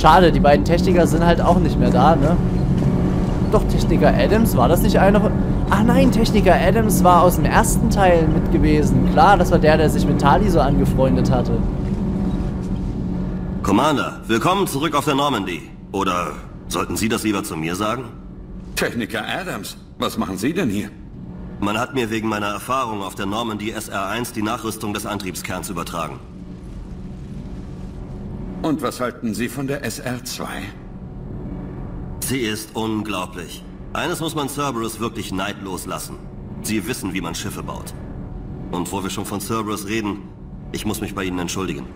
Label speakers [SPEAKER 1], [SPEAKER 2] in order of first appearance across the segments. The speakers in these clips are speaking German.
[SPEAKER 1] schade, die beiden Techniker sind halt auch nicht mehr da, ne? Doch, Techniker Adams, war das nicht einer von... Ach nein, Techniker Adams war aus dem ersten Teil mit gewesen. Klar, das war der, der sich mit Tali so angefreundet hatte.
[SPEAKER 2] Commander, willkommen zurück auf der Normandy. Oder sollten Sie das lieber zu mir sagen?
[SPEAKER 3] Techniker Adams, was machen Sie denn hier?
[SPEAKER 2] Man hat mir wegen meiner Erfahrung auf der Normandy SR-1 die Nachrüstung des Antriebskerns übertragen.
[SPEAKER 3] Und was halten Sie von der SR-2?
[SPEAKER 2] Sie ist unglaublich. Eines muss man Cerberus wirklich neidlos lassen. Sie wissen, wie man Schiffe baut. Und wo wir schon von Cerberus reden, ich muss mich bei Ihnen entschuldigen.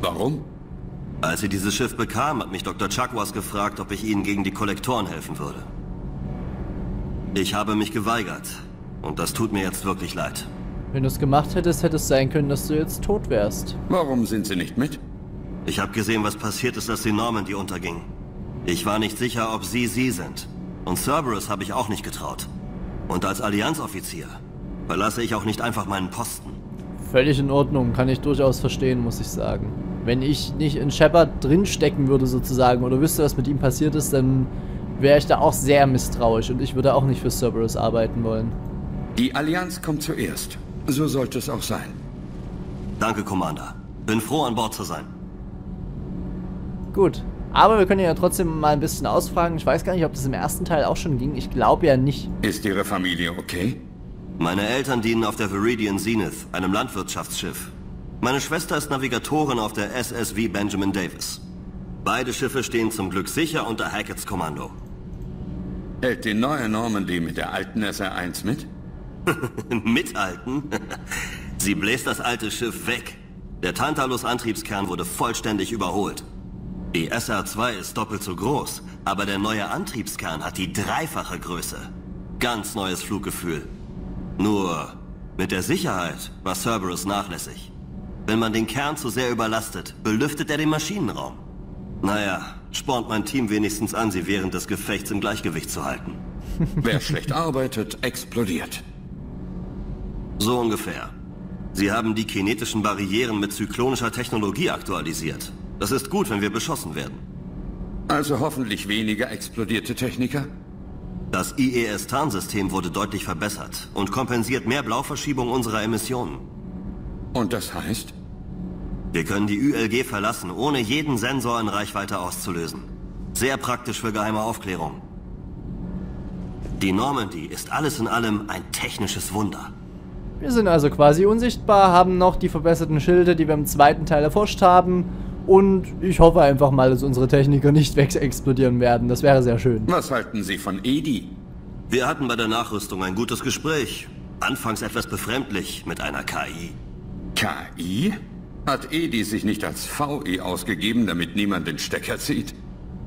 [SPEAKER 3] Warum?
[SPEAKER 2] Als sie dieses Schiff bekam, hat mich Dr. Chakwas gefragt, ob ich ihnen gegen die Kollektoren helfen würde. Ich habe mich geweigert. Und das tut mir jetzt wirklich leid.
[SPEAKER 1] Wenn du es gemacht hättest, hätte es sein können, dass du jetzt tot wärst.
[SPEAKER 3] Warum sind Sie nicht mit?
[SPEAKER 2] Ich habe gesehen, was passiert ist, als die Normandy unterging. Ich war nicht sicher, ob Sie Sie sind. Und Cerberus habe ich auch nicht getraut. Und als Allianzoffizier verlasse ich auch nicht einfach meinen Posten.
[SPEAKER 1] Völlig in Ordnung, kann ich durchaus verstehen, muss ich sagen. Wenn ich nicht in Shepard drinstecken würde sozusagen oder wüsste, was mit ihm passiert ist, dann wäre ich da auch sehr misstrauisch und ich würde auch nicht für Cerberus arbeiten wollen.
[SPEAKER 3] Die Allianz kommt zuerst. So sollte es auch sein.
[SPEAKER 2] Danke, Commander. Bin froh, an Bord zu sein.
[SPEAKER 1] Gut. Aber wir können ja trotzdem mal ein bisschen ausfragen. Ich weiß gar nicht, ob das im ersten Teil auch schon ging. Ich glaube ja nicht.
[SPEAKER 3] Ist Ihre Familie okay?
[SPEAKER 2] Meine Eltern dienen auf der Viridian Zenith, einem Landwirtschaftsschiff. Meine Schwester ist Navigatorin auf der SSV Benjamin Davis. Beide Schiffe stehen zum Glück sicher unter Hackett's Kommando.
[SPEAKER 3] Hält die neue Normandy mit der alten SR-1 mit?
[SPEAKER 2] Mithalten? Sie bläst das alte Schiff weg. Der Tantalus-Antriebskern wurde vollständig überholt. Die SR-2 ist doppelt so groß, aber der neue Antriebskern hat die dreifache Größe. Ganz neues Fluggefühl. Nur mit der Sicherheit war Cerberus nachlässig. Wenn man den Kern zu sehr überlastet, belüftet er den Maschinenraum. Naja, spornt mein Team wenigstens an, sie während des Gefechts im Gleichgewicht zu halten.
[SPEAKER 3] Wer schlecht arbeitet, explodiert.
[SPEAKER 2] So ungefähr. Sie haben die kinetischen Barrieren mit zyklonischer Technologie aktualisiert. Das ist gut, wenn wir beschossen werden.
[SPEAKER 3] Also hoffentlich weniger explodierte Techniker?
[SPEAKER 2] Das IES-Tarnsystem wurde deutlich verbessert und kompensiert mehr Blauverschiebung unserer Emissionen.
[SPEAKER 3] Und das heißt?
[SPEAKER 2] Wir können die ULG verlassen, ohne jeden Sensor in Reichweite auszulösen. Sehr praktisch für geheime Aufklärung. Die Normandy ist alles in allem ein technisches Wunder.
[SPEAKER 1] Wir sind also quasi unsichtbar, haben noch die verbesserten Schilde, die wir im zweiten Teil erforscht haben. Und ich hoffe einfach mal, dass unsere Techniker nicht explodieren werden. Das wäre sehr schön.
[SPEAKER 3] Was halten Sie von Edi?
[SPEAKER 2] Wir hatten bei der Nachrüstung ein gutes Gespräch. Anfangs etwas befremdlich mit einer KI.
[SPEAKER 3] KI? Hat Edi sich nicht als VE ausgegeben, damit niemand den Stecker zieht?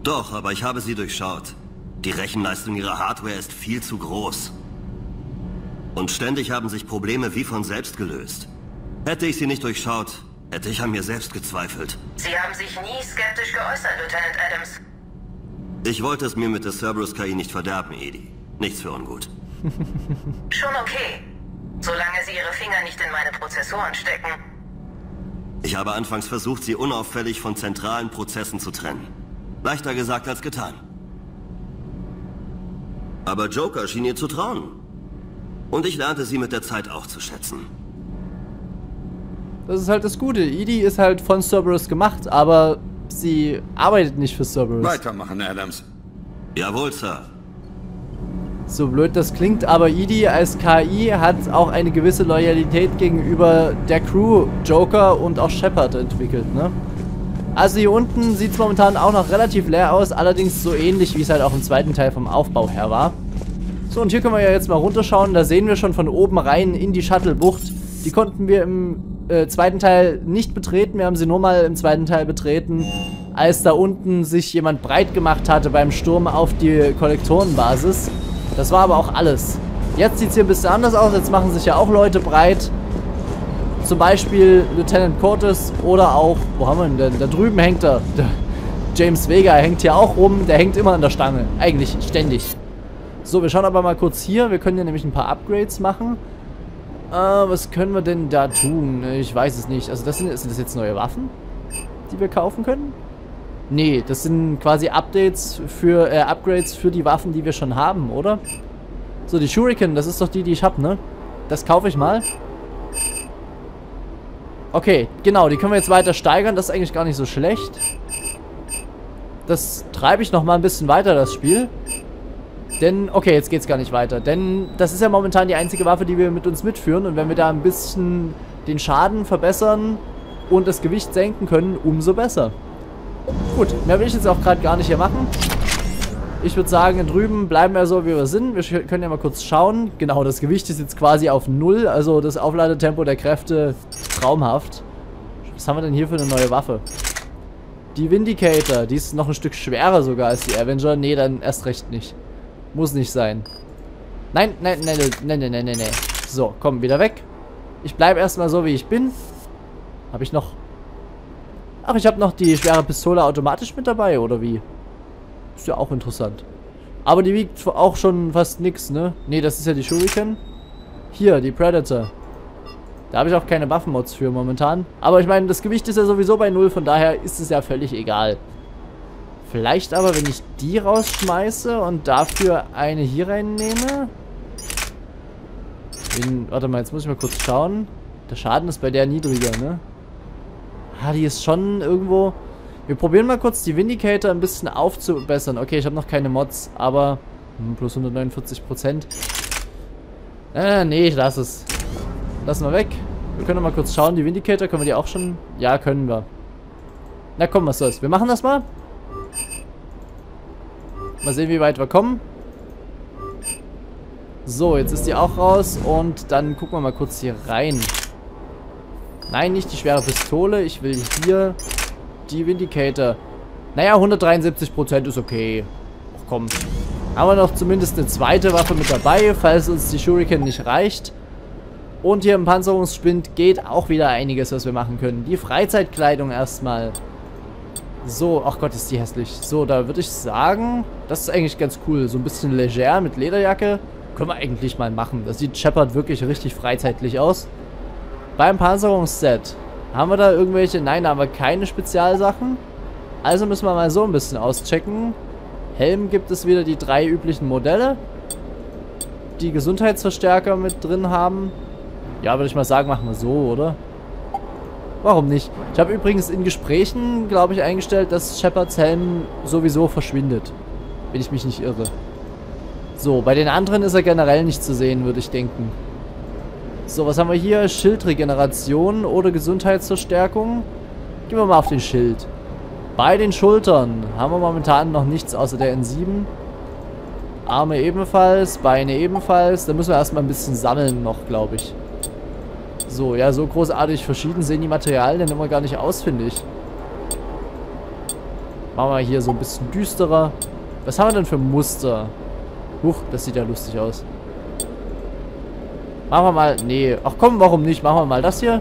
[SPEAKER 2] Doch, aber ich habe sie durchschaut. Die Rechenleistung ihrer Hardware ist viel zu groß. Und ständig haben sich Probleme wie von selbst gelöst. Hätte ich sie nicht durchschaut, hätte ich an mir selbst gezweifelt.
[SPEAKER 4] Sie haben sich nie skeptisch geäußert, Lieutenant Adams.
[SPEAKER 2] Ich wollte es mir mit der Cerberus KI nicht verderben, Edi. Nichts für ungut.
[SPEAKER 4] Schon okay. Solange Sie Ihre Finger nicht in meine Prozessoren stecken.
[SPEAKER 2] Ich habe anfangs versucht, sie unauffällig von zentralen Prozessen zu trennen. Leichter gesagt als getan. Aber Joker schien ihr zu trauen. Und ich lernte sie mit der Zeit auch zu schätzen.
[SPEAKER 1] Das ist halt das Gute. Edie ist halt von Cerberus gemacht, aber sie arbeitet nicht für Cerberus.
[SPEAKER 3] Weitermachen, Adams.
[SPEAKER 2] Jawohl, Sir.
[SPEAKER 1] So blöd das klingt, aber Edie als KI hat auch eine gewisse Loyalität gegenüber der Crew, Joker und auch Shepard entwickelt, ne? Also hier unten sieht es momentan auch noch relativ leer aus, allerdings so ähnlich, wie es halt auch im zweiten Teil vom Aufbau her war. So, und hier können wir ja jetzt mal runterschauen. Da sehen wir schon von oben rein in die Shuttle-Bucht. Die konnten wir im äh, zweiten Teil nicht betreten. Wir haben sie nur mal im zweiten Teil betreten, als da unten sich jemand breit gemacht hatte beim Sturm auf die Kollektorenbasis. Das war aber auch alles. Jetzt sieht es hier ein bisschen anders aus. Jetzt machen sich ja auch Leute breit. Zum Beispiel Lieutenant Curtis oder auch, wo haben wir ihn denn? Da drüben hängt er. Der James Vega hängt hier auch rum. Der hängt immer an der Stange. Eigentlich ständig. So, wir schauen aber mal kurz hier. Wir können hier nämlich ein paar Upgrades machen. Äh, was können wir denn da tun? Ich weiß es nicht. Also das sind, sind das jetzt neue Waffen, die wir kaufen können? Nee, das sind quasi Updates für, äh, Upgrades für die Waffen, die wir schon haben, oder? So, die Shuriken, das ist doch die, die ich hab, ne? Das kaufe ich mal. Okay, genau, die können wir jetzt weiter steigern. Das ist eigentlich gar nicht so schlecht. Das treibe ich nochmal ein bisschen weiter, das Spiel. Denn, okay, jetzt geht's gar nicht weiter. Denn das ist ja momentan die einzige Waffe, die wir mit uns mitführen. Und wenn wir da ein bisschen den Schaden verbessern und das Gewicht senken können, umso besser. Gut, mehr will ich jetzt auch gerade gar nicht hier machen. Ich würde sagen, drüben bleiben wir so, wie wir sind. Wir können ja mal kurz schauen. Genau, das Gewicht ist jetzt quasi auf Null. Also das Aufladetempo der Kräfte traumhaft. Was haben wir denn hier für eine neue Waffe? Die Vindicator. Die ist noch ein Stück schwerer sogar als die Avenger. Nee, dann erst recht nicht. Muss nicht sein. Nein, nein, nein, nein, nein, nein, nein, nein. So, komm, wieder weg. Ich bleibe erstmal so, wie ich bin. Habe ich noch... Ach, ich habe noch die schwere Pistole automatisch mit dabei, oder wie? Ist ja auch interessant. Aber die wiegt auch schon fast nix, ne? Ne, das ist ja die Shuriken. Hier, die Predator. Da habe ich auch keine Waffenmods für momentan. Aber ich meine, das Gewicht ist ja sowieso bei Null, von daher ist es ja völlig egal. Vielleicht aber, wenn ich die rausschmeiße und dafür eine hier reinnehme. In, warte mal, jetzt muss ich mal kurz schauen. Der Schaden ist bei der niedriger, ne? Ah, die ist schon irgendwo... Wir probieren mal kurz die Vindicator ein bisschen aufzubessern. Okay, ich habe noch keine Mods, aber... Hm, plus 149 Prozent. Äh, nee, ich lasse es. Lassen wir weg. Wir können mal kurz schauen. Die Vindicator, können wir die auch schon... Ja, können wir. Na komm, was soll's. Wir machen das mal. Mal sehen, wie weit wir kommen. So, jetzt ist die auch raus und dann gucken wir mal kurz hier rein. Nein, nicht die schwere Pistole. Ich will hier die Vindicator. Naja, 173% ist okay. Ach komm. Haben wir noch zumindest eine zweite Waffe mit dabei, falls uns die Shuriken nicht reicht. Und hier im Panzerungsspind geht auch wieder einiges, was wir machen können. Die Freizeitkleidung erstmal. So, ach Gott, ist die hässlich. So, da würde ich sagen, das ist eigentlich ganz cool. So ein bisschen leger mit Lederjacke. Können wir eigentlich mal machen. Das sieht Shepard wirklich richtig freizeitlich aus. Beim Panzerungsset. Haben wir da irgendwelche... Nein, da haben wir keine Spezialsachen. Also müssen wir mal so ein bisschen auschecken. Helm gibt es wieder die drei üblichen Modelle. Die Gesundheitsverstärker mit drin haben. Ja, würde ich mal sagen, machen wir so, oder? Warum nicht? Ich habe übrigens in Gesprächen, glaube ich, eingestellt, dass Shepards Helm sowieso verschwindet. Wenn ich mich nicht irre. So, bei den anderen ist er generell nicht zu sehen, würde ich denken. So, was haben wir hier? Schildregeneration oder Gesundheitsverstärkung? Gehen wir mal auf den Schild. Bei den Schultern haben wir momentan noch nichts außer der N7. Arme ebenfalls, Beine ebenfalls. Da müssen wir erstmal ein bisschen sammeln noch, glaube ich. So, ja, so großartig verschieden sehen die Materialien immer gar nicht aus, finde ich. Machen wir hier so ein bisschen düsterer. Was haben wir denn für Muster? Huch, das sieht ja lustig aus. Machen wir mal... Nee. Ach komm, warum nicht? Machen wir mal das hier.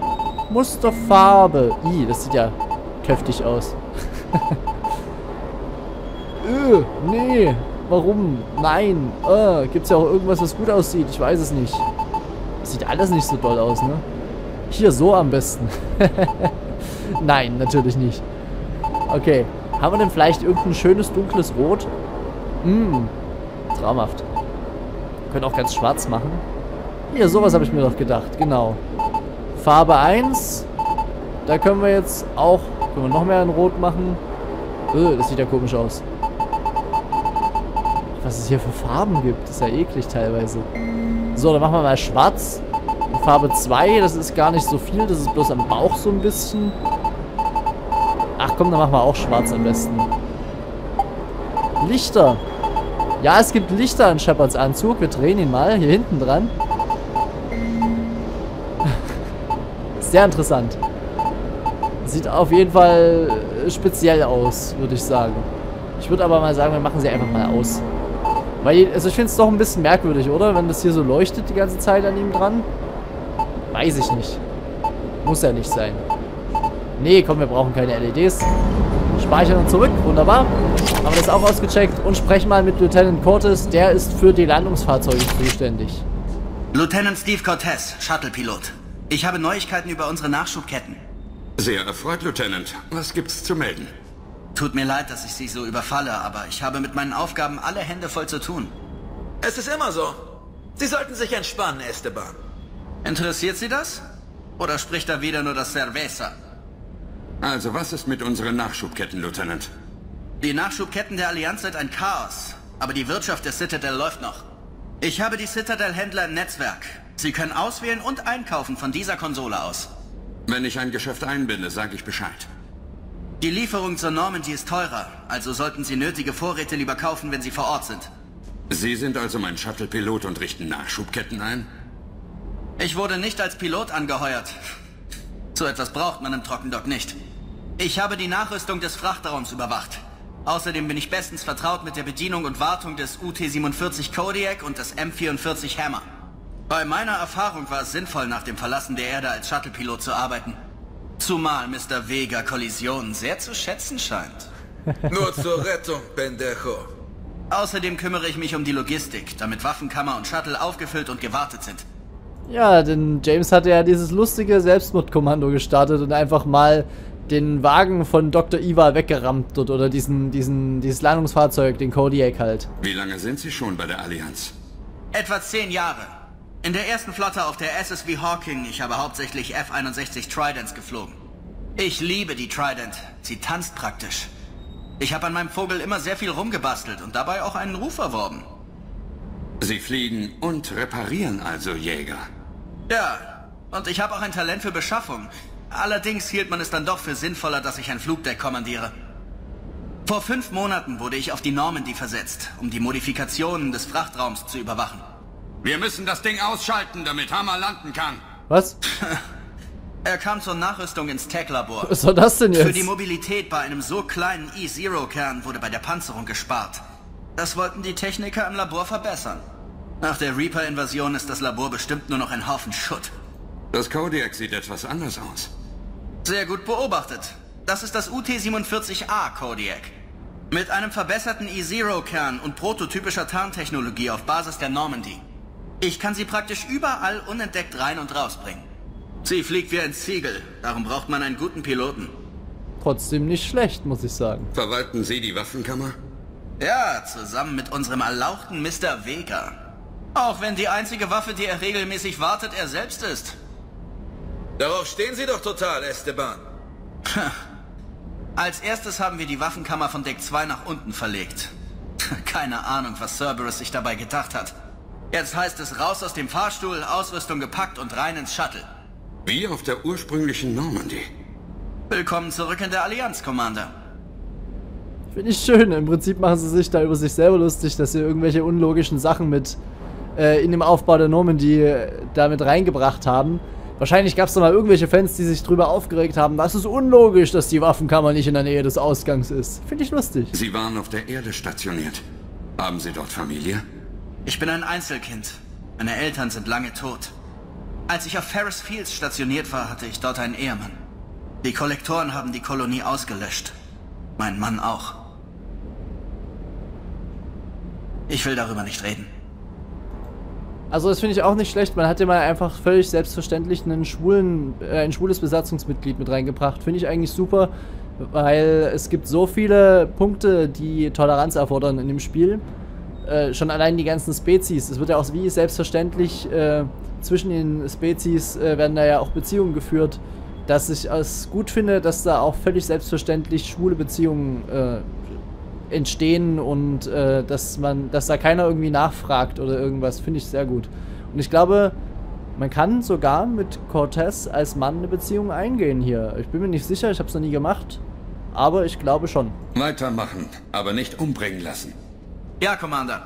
[SPEAKER 1] Musterfarbe. Ih, das sieht ja kräftig aus. öh, nee. Warum? Nein. Äh, gibt's ja auch irgendwas, was gut aussieht? Ich weiß es nicht. Das sieht alles nicht so doll aus, ne? Hier, so am besten. Nein, natürlich nicht. Okay. Haben wir denn vielleicht irgendein schönes dunkles Rot? Hm. Traumhaft. Wir können auch ganz schwarz machen. Hier, sowas habe ich mir doch gedacht. Genau. Farbe 1. Da können wir jetzt auch... Können wir noch mehr in Rot machen? Öh, das sieht ja komisch aus. Was es hier für Farben gibt. Ist ja eklig teilweise. So, dann machen wir mal schwarz. Farbe 2, das ist gar nicht so viel. Das ist bloß am Bauch so ein bisschen. Ach komm, dann machen wir auch schwarz am besten. Lichter. Ja, es gibt Lichter an Shepards Anzug. Wir drehen ihn mal. Hier hinten dran. Sehr interessant. Sieht auf jeden Fall speziell aus, würde ich sagen. Ich würde aber mal sagen, wir machen sie einfach mal aus. Weil, also ich finde es doch ein bisschen merkwürdig, oder? Wenn das hier so leuchtet die ganze Zeit an ihm dran. Weiß ich nicht. Muss ja nicht sein. Nee, komm, wir brauchen keine LEDs. Speichern und zurück. Wunderbar. Haben wir das auch ausgecheckt und sprechen mal mit Lieutenant Cortez. Der ist für die Landungsfahrzeuge zuständig.
[SPEAKER 5] Lieutenant Steve Cortez, Shuttle-Pilot. Ich habe Neuigkeiten über unsere Nachschubketten.
[SPEAKER 3] Sehr erfreut, Lieutenant. Was gibt's zu melden?
[SPEAKER 5] Tut mir leid, dass ich Sie so überfalle, aber ich habe mit meinen Aufgaben alle Hände voll zu tun.
[SPEAKER 6] Es ist immer so. Sie sollten sich entspannen, Esteban.
[SPEAKER 5] Interessiert Sie das? Oder spricht da wieder nur das Cerveza?
[SPEAKER 3] Also, was ist mit unseren Nachschubketten, Lieutenant?
[SPEAKER 5] Die Nachschubketten der Allianz sind ein Chaos, aber die Wirtschaft der Citadel läuft noch. Ich habe die Citadel-Händler im Netzwerk. Sie können auswählen und einkaufen von dieser Konsole aus.
[SPEAKER 3] Wenn ich ein Geschäft einbinde, sage ich Bescheid.
[SPEAKER 5] Die Lieferung zur Normandy ist teurer, also sollten Sie nötige Vorräte lieber kaufen, wenn Sie vor Ort sind.
[SPEAKER 3] Sie sind also mein Shuttle-Pilot und richten Nachschubketten ein?
[SPEAKER 5] Ich wurde nicht als Pilot angeheuert. So etwas braucht man im Trockendock nicht. Ich habe die Nachrüstung des Frachtraums überwacht. Außerdem bin ich bestens vertraut mit der Bedienung und Wartung des UT-47 Kodiak und des M-44 Hammer. Bei meiner Erfahrung war es sinnvoll, nach dem Verlassen der Erde als Shuttle-Pilot zu arbeiten. Zumal Mr. Vega Kollisionen sehr zu schätzen scheint.
[SPEAKER 6] Nur zur Rettung, Pendejo.
[SPEAKER 5] Außerdem kümmere ich mich um die Logistik, damit Waffenkammer und Shuttle aufgefüllt und gewartet sind.
[SPEAKER 1] Ja, denn James hatte ja dieses lustige Selbstmordkommando gestartet und einfach mal den Wagen von Dr. Iva weggerammt dort oder diesen, diesen, dieses Landungsfahrzeug, den Kodiak halt.
[SPEAKER 3] Wie lange sind Sie schon bei der Allianz?
[SPEAKER 5] Etwa zehn Jahre. In der ersten Flotte auf der SSV Hawking, ich habe hauptsächlich F-61 Tridents geflogen. Ich liebe die Trident. Sie tanzt praktisch. Ich habe an meinem Vogel immer sehr viel rumgebastelt und dabei auch einen Ruf erworben.
[SPEAKER 3] Sie fliegen und reparieren also Jäger.
[SPEAKER 5] Ja, und ich habe auch ein Talent für Beschaffung. Allerdings hielt man es dann doch für sinnvoller, dass ich ein Flugdeck kommandiere. Vor fünf Monaten wurde ich auf die Normandy versetzt, um die Modifikationen des Frachtraums zu überwachen.
[SPEAKER 3] Wir müssen das Ding ausschalten, damit Hammer landen kann.
[SPEAKER 1] Was?
[SPEAKER 5] Er kam zur Nachrüstung ins Tech-Labor.
[SPEAKER 1] Was soll das denn
[SPEAKER 5] Für die
[SPEAKER 1] jetzt?
[SPEAKER 5] Mobilität bei einem so kleinen E-Zero-Kern wurde bei der Panzerung gespart. Das wollten die Techniker im Labor verbessern. Nach der Reaper-Invasion ist das Labor bestimmt nur noch ein Haufen Schutt.
[SPEAKER 3] Das Kodiak sieht etwas anders aus.
[SPEAKER 5] Sehr gut beobachtet. Das ist das UT-47A Kodiak. Mit einem verbesserten E-Zero-Kern und prototypischer Tarntechnologie auf Basis der Normandy. Ich kann sie praktisch überall unentdeckt rein und rausbringen. Sie fliegt wie ein Ziegel, darum braucht man einen guten Piloten.
[SPEAKER 1] Trotzdem nicht schlecht, muss ich sagen.
[SPEAKER 3] Verwalten Sie die Waffenkammer?
[SPEAKER 5] Ja, zusammen mit unserem erlauchten Mr. Vega. Auch wenn die einzige Waffe, die er regelmäßig wartet, er selbst ist.
[SPEAKER 6] Darauf stehen Sie doch total, Esteban.
[SPEAKER 5] Als erstes haben wir die Waffenkammer von Deck 2 nach unten verlegt. Keine Ahnung, was Cerberus sich dabei gedacht hat. Jetzt heißt es raus aus dem Fahrstuhl, Ausrüstung gepackt und rein ins Shuttle.
[SPEAKER 3] Wie auf der ursprünglichen Normandy.
[SPEAKER 5] Willkommen zurück in der Allianz, Commander.
[SPEAKER 1] Finde ich schön. Im Prinzip machen sie sich da über sich selber lustig, dass sie irgendwelche unlogischen Sachen mit äh, in dem Aufbau der Normandy äh, damit reingebracht haben. Wahrscheinlich gab es da mal irgendwelche Fans, die sich drüber aufgeregt haben. Das ist unlogisch, dass die Waffenkammer nicht in der Nähe des Ausgangs ist. Finde ich lustig.
[SPEAKER 3] Sie waren auf der Erde stationiert. Haben Sie dort Familie?
[SPEAKER 5] Ich bin ein Einzelkind. Meine Eltern sind lange tot. Als ich auf Ferris Fields stationiert war, hatte ich dort einen Ehemann. Die Kollektoren haben die Kolonie ausgelöscht. Mein Mann auch. Ich will darüber nicht reden.
[SPEAKER 1] Also das finde ich auch nicht schlecht. Man hat ja mal einfach völlig selbstverständlich einen schwulen, äh, ein schwules Besatzungsmitglied mit reingebracht. Finde ich eigentlich super, weil es gibt so viele Punkte, die Toleranz erfordern in dem Spiel. Äh, schon allein die ganzen Spezies. Es wird ja auch wie selbstverständlich äh, zwischen den Spezies äh, werden da ja auch Beziehungen geführt. Dass ich es gut finde, dass da auch völlig selbstverständlich schwule Beziehungen äh, entstehen und äh, dass man, dass da keiner irgendwie nachfragt oder irgendwas, finde ich sehr gut. Und ich glaube, man kann sogar mit Cortez als Mann eine Beziehung eingehen hier. Ich bin mir nicht sicher, ich habe es noch nie gemacht, aber ich glaube schon.
[SPEAKER 3] Weitermachen, aber nicht umbringen lassen.
[SPEAKER 5] Ja, Commander.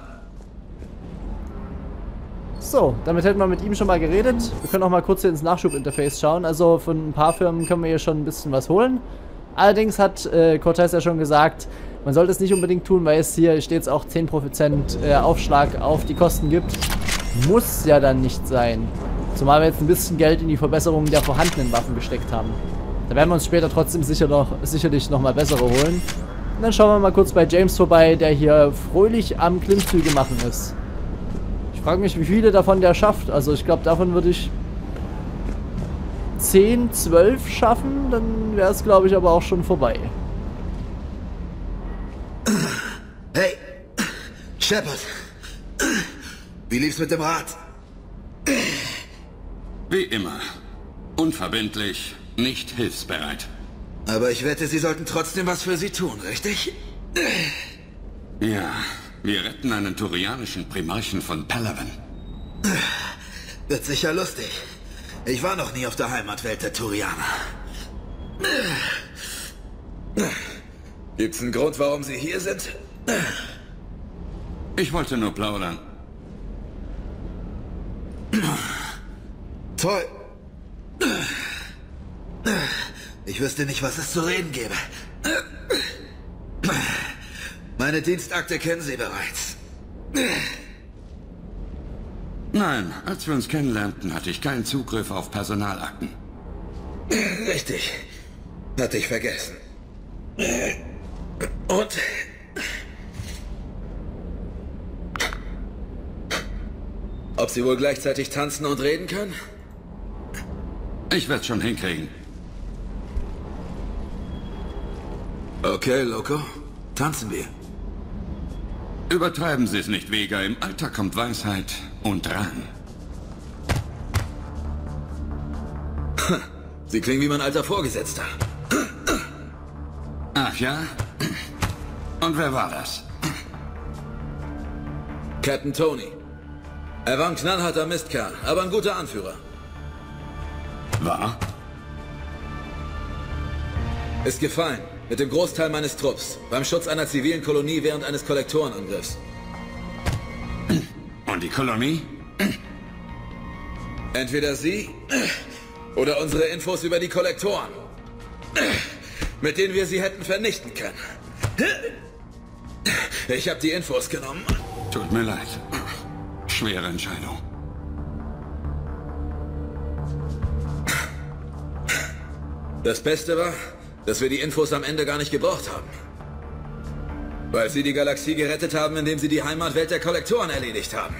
[SPEAKER 1] So, damit hätten wir mit ihm schon mal geredet. Wir können auch mal kurz hier ins Nachschubinterface schauen. Also von ein paar Firmen können wir hier schon ein bisschen was holen. Allerdings hat äh, Cortez ja schon gesagt, man sollte es nicht unbedingt tun, weil es hier stets auch 10% äh, Aufschlag auf die Kosten gibt. Muss ja dann nicht sein. Zumal wir jetzt ein bisschen Geld in die Verbesserung der vorhandenen Waffen gesteckt haben. Da werden wir uns später trotzdem sicher noch, sicherlich nochmal bessere holen. Und dann schauen wir mal kurz bei James vorbei, der hier fröhlich am Klimmzüge machen ist. Ich frage mich, wie viele davon der schafft. Also ich glaube, davon würde ich 10, 12 schaffen. Dann wäre es, glaube ich, aber auch schon vorbei.
[SPEAKER 7] Hey, Shepard. Wie lief's mit dem Rad?
[SPEAKER 3] Wie immer. Unverbindlich, nicht hilfsbereit.
[SPEAKER 7] Aber ich wette, Sie sollten trotzdem was für Sie tun, richtig?
[SPEAKER 3] Ja, wir retten einen turianischen Primarchen von Palaven.
[SPEAKER 7] Wird sicher lustig. Ich war noch nie auf der Heimatwelt der Turianer. Gibt's einen Grund, warum Sie hier sind?
[SPEAKER 3] Ich wollte nur plaudern.
[SPEAKER 7] Toll. Ich wüsste nicht, was es zu reden gäbe. Meine Dienstakte kennen Sie bereits.
[SPEAKER 3] Nein, als wir uns kennenlernten, hatte ich keinen Zugriff auf Personalakten.
[SPEAKER 7] Richtig. Hatte ich vergessen. Und? Ob Sie wohl gleichzeitig tanzen und reden können?
[SPEAKER 3] Ich werde schon hinkriegen.
[SPEAKER 7] Okay, Loco. Tanzen wir.
[SPEAKER 3] Übertreiben Sie es nicht, Vega. Im Alter kommt Weisheit und Drang.
[SPEAKER 7] Sie klingen wie mein alter Vorgesetzter.
[SPEAKER 3] Ach ja? Und wer war das?
[SPEAKER 7] Captain Tony. Er war ein knallharter Mistkerl, aber ein guter Anführer.
[SPEAKER 3] War?
[SPEAKER 7] Ist gefallen. Mit dem Großteil meines Trupps. Beim Schutz einer zivilen Kolonie während eines Kollektorenangriffs.
[SPEAKER 3] Und die Kolonie?
[SPEAKER 7] Entweder Sie oder unsere Infos über die Kollektoren. Mit denen wir sie hätten vernichten können. Ich habe die Infos genommen.
[SPEAKER 3] Tut mir leid. Schwere Entscheidung.
[SPEAKER 7] Das Beste war, dass wir die Infos am Ende gar nicht gebraucht haben. Weil sie die Galaxie gerettet haben, indem sie die Heimatwelt der Kollektoren erledigt haben.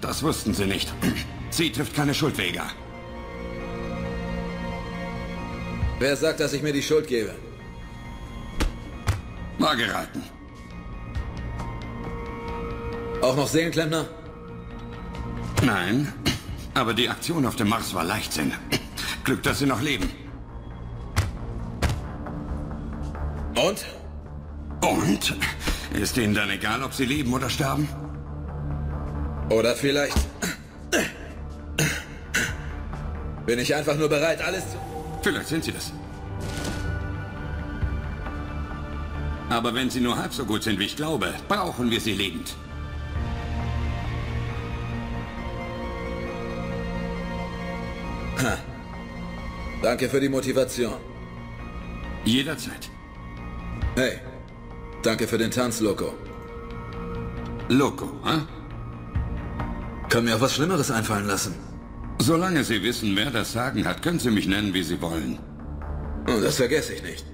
[SPEAKER 3] Das wussten sie nicht. Sie trifft keine Schuld,
[SPEAKER 7] Wer sagt, dass ich mir die Schuld gebe?
[SPEAKER 3] War geraten.
[SPEAKER 7] Auch noch Seelenklempner?
[SPEAKER 3] Nein, aber die Aktion auf dem Mars war Leichtsinn. Glück, dass sie noch leben.
[SPEAKER 7] Und?
[SPEAKER 3] Und? Ist ihnen dann egal, ob sie leben oder sterben?
[SPEAKER 7] Oder vielleicht... Bin ich einfach nur bereit, alles zu...
[SPEAKER 3] Vielleicht sind sie das. Aber wenn sie nur halb so gut sind, wie ich glaube, brauchen wir sie lebend.
[SPEAKER 7] Danke für die Motivation.
[SPEAKER 3] Jederzeit.
[SPEAKER 7] Hey, danke für den Tanz, Loco.
[SPEAKER 3] Loco, hm?
[SPEAKER 7] Kann mir auch was Schlimmeres einfallen lassen.
[SPEAKER 3] Solange Sie wissen, wer das Sagen hat, können Sie mich nennen, wie Sie wollen.
[SPEAKER 7] Und das vergesse ich nicht.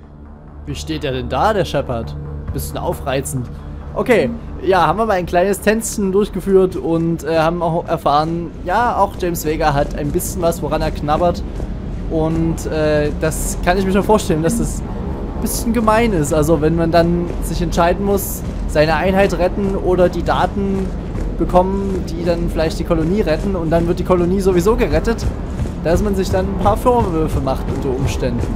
[SPEAKER 1] Wie steht er denn da, der Shepard? Bisschen aufreizend. Okay, ja, haben wir mal ein kleines Tänzchen durchgeführt und äh, haben auch erfahren, ja, auch James Vega hat ein bisschen was, woran er knabbert. Und äh, das kann ich mir schon vorstellen, dass das ein bisschen gemein ist. Also wenn man dann sich entscheiden muss, seine Einheit retten oder die Daten bekommen, die dann vielleicht die Kolonie retten und dann wird die Kolonie sowieso gerettet, dass man sich dann ein paar Vorwürfe macht unter Umständen.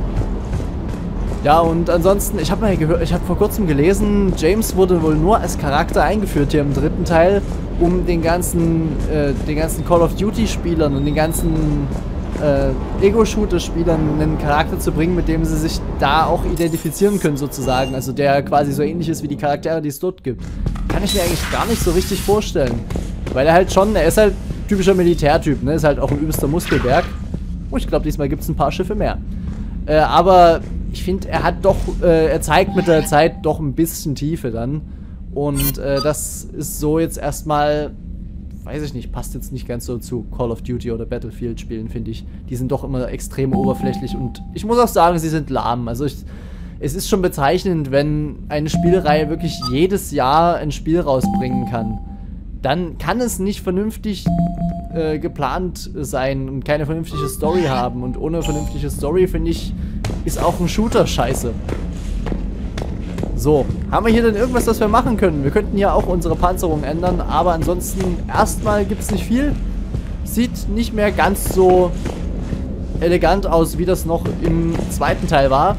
[SPEAKER 1] Ja, und ansonsten, ich habe mal gehört, ich habe vor kurzem gelesen, James wurde wohl nur als Charakter eingeführt hier im dritten Teil, um den ganzen, äh, den ganzen Call of Duty Spielern und den ganzen äh, Ego-Shooter-Spielern einen Charakter zu bringen, mit dem sie sich da auch identifizieren können sozusagen. Also der quasi so ähnlich ist wie die Charaktere, die es dort gibt. Kann ich mir eigentlich gar nicht so richtig vorstellen. Weil er halt schon, er ist halt typischer Militärtyp, ne? Ist halt auch ein übelster Muskelberg. Oh, ich glaube, diesmal gibt es ein paar Schiffe mehr. Äh, aber ich finde, er hat doch, äh, er zeigt mit der Zeit doch ein bisschen Tiefe dann. Und äh, das ist so jetzt erstmal, weiß ich nicht, passt jetzt nicht ganz so zu Call of Duty oder Battlefield Spielen, finde ich. Die sind doch immer extrem oberflächlich und ich muss auch sagen, sie sind lahm. Also ich, es ist schon bezeichnend, wenn eine Spielreihe wirklich jedes Jahr ein Spiel rausbringen kann. Dann kann es nicht vernünftig äh, geplant sein und keine vernünftige Story haben. Und ohne vernünftige Story, finde ich, ist auch ein Shooter scheiße. So, haben wir hier denn irgendwas, was wir machen können? Wir könnten ja auch unsere Panzerung ändern, aber ansonsten erstmal gibt es nicht viel. Sieht nicht mehr ganz so elegant aus, wie das noch im zweiten Teil war.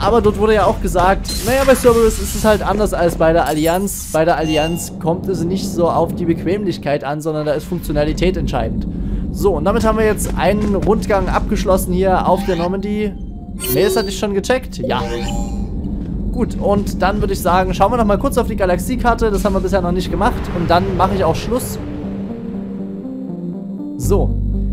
[SPEAKER 1] Aber dort wurde ja auch gesagt, naja, bei Cerberus ist es halt anders als bei der Allianz. Bei der Allianz kommt es nicht so auf die Bequemlichkeit an, sondern da ist Funktionalität entscheidend. So, und damit haben wir jetzt einen Rundgang abgeschlossen hier auf der Normandy. Das hatte ich schon gecheckt. Ja. Gut, und dann würde ich sagen, schauen wir noch mal kurz auf die Galaxiekarte. Das haben wir bisher noch nicht gemacht. Und dann mache ich auch Schluss. So,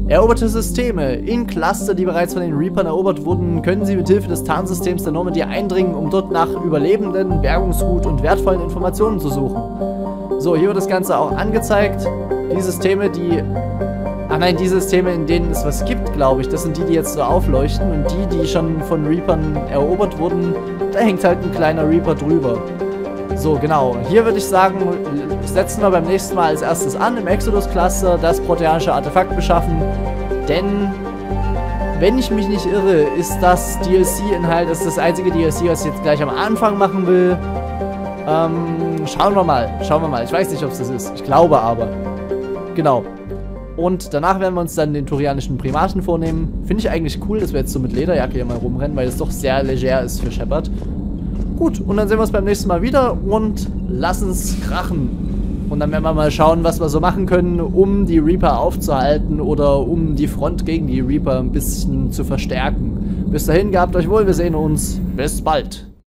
[SPEAKER 1] Eroberte Systeme. In Cluster, die bereits von den Reapern erobert wurden, können sie mit Hilfe des Tarnsystems der Normandy eindringen, um dort nach Überlebenden, Bergungsgut und wertvollen Informationen zu suchen. So, hier wird das Ganze auch angezeigt. Die Systeme, die... Ah nein, die Systeme, in denen es was gibt, glaube ich, das sind die, die jetzt so aufleuchten. Und die, die schon von Reapern erobert wurden, da hängt halt ein kleiner Reaper drüber. So, genau. Hier würde ich sagen, setzen wir beim nächsten Mal als erstes an, im Exodus-Cluster das proteanische Artefakt beschaffen. Denn, wenn ich mich nicht irre, ist das DLC-Inhalt, das ist das einzige DLC, was ich jetzt gleich am Anfang machen will. Ähm, schauen wir mal. Schauen wir mal. Ich weiß nicht, ob es das ist. Ich glaube aber. Genau. Und danach werden wir uns dann den turianischen Primaten vornehmen. Finde ich eigentlich cool, dass wir jetzt so mit Lederjacke hier mal rumrennen, weil es doch sehr leger ist für Shepard. Gut, und dann sehen wir uns beim nächsten Mal wieder und lassen es krachen. Und dann werden wir mal schauen, was wir so machen können, um die Reaper aufzuhalten oder um die Front gegen die Reaper ein bisschen zu verstärken. Bis dahin, gehabt euch wohl, wir sehen uns. Bis bald.